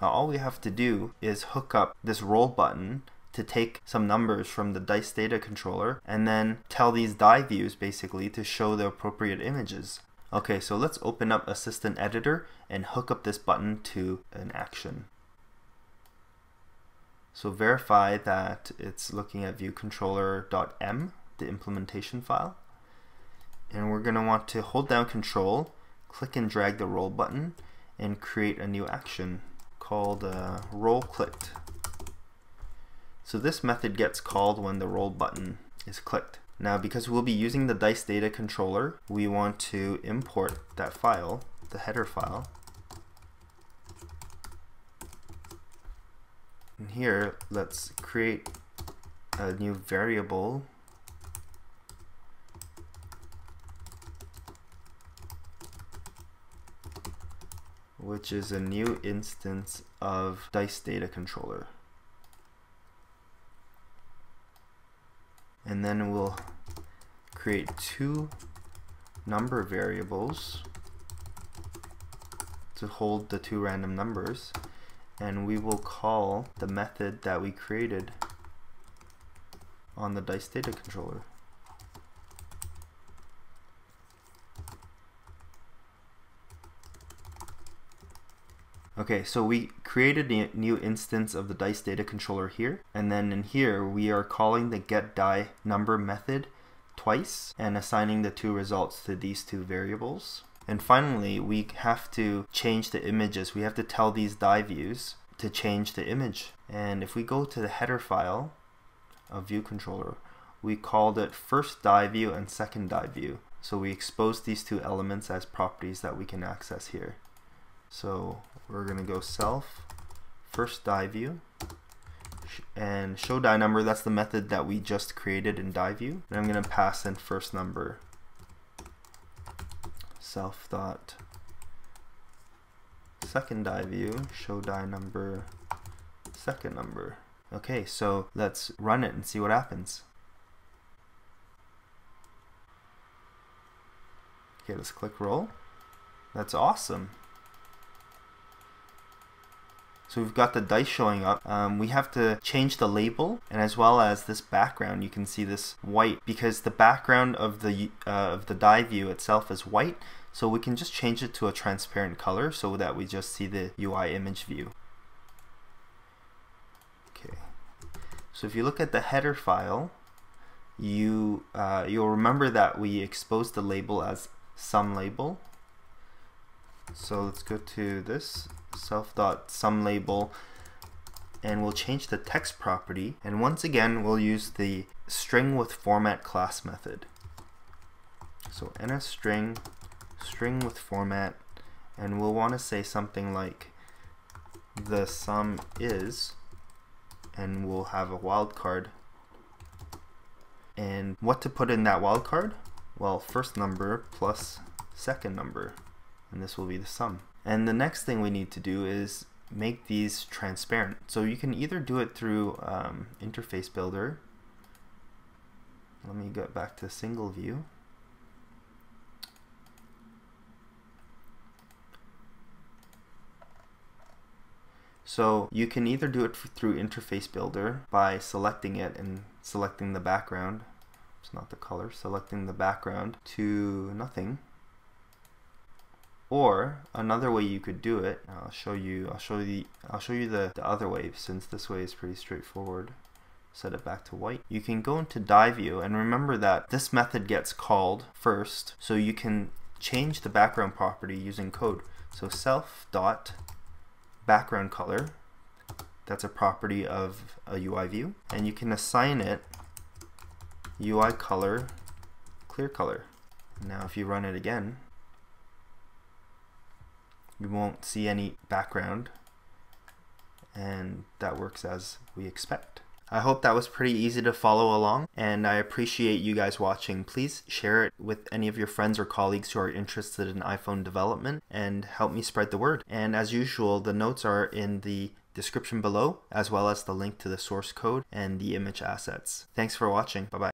Now all we have to do is hook up this roll button to take some numbers from the dice data controller and then tell these die views basically to show the appropriate images. Okay, so let's open up Assistant Editor and hook up this button to an action. So verify that it's looking at viewcontroller.m, the implementation file. And we're going to want to hold down control, click and drag the roll button, and create a new action called uh, roll clicked. So this method gets called when the roll button is clicked. Now because we'll be using the dice data controller, we want to import that file, the header file, And here, let's create a new variable which is a new instance of dice data controller. And then we'll create two number variables to hold the two random numbers and we will call the method that we created on the dice data controller. Okay, so we created a new instance of the dice data controller here, and then in here we are calling the get die number method twice and assigning the two results to these two variables. And finally, we have to change the images. We have to tell these die views to change the image. And if we go to the header file of view controller, we called it first die view and second die view. So we expose these two elements as properties that we can access here. So we're going to go self first die view and show die number. That's the method that we just created in die view. And I'm going to pass in first number. Self dot second die view show die number second number. Okay so let's run it and see what happens. Okay let's click roll. That's awesome so we've got the dice showing up. Um, we have to change the label and as well as this background. You can see this white because the background of the uh, of the die view itself is white. So we can just change it to a transparent color so that we just see the UI image view. Okay. So if you look at the header file, you uh, you'll remember that we exposed the label as some label. So let's go to this self.sum label and we'll change the text property and once again we'll use the string with format class method. So ns string string with format and we'll want to say something like the sum is and we'll have a wildcard and what to put in that wildcard? Well first number plus second number and this will be the sum. And the next thing we need to do is make these transparent. So you can either do it through um, Interface Builder. Let me get back to single view. So you can either do it through Interface Builder by selecting it and selecting the background. It's not the color, selecting the background to nothing or another way you could do it, I'll show you. I'll show you. The, I'll show you the, the other way since this way is pretty straightforward. Set it back to white. You can go into die view and remember that this method gets called first, so you can change the background property using code. So self dot background color. That's a property of a UI view, and you can assign it UI color clear color. Now if you run it again, you won't see any background and that works as we expect. I hope that was pretty easy to follow along and I appreciate you guys watching. Please share it with any of your friends or colleagues who are interested in iPhone development and help me spread the word. And as usual, the notes are in the description below as well as the link to the source code and the image assets. Thanks for watching. Bye bye.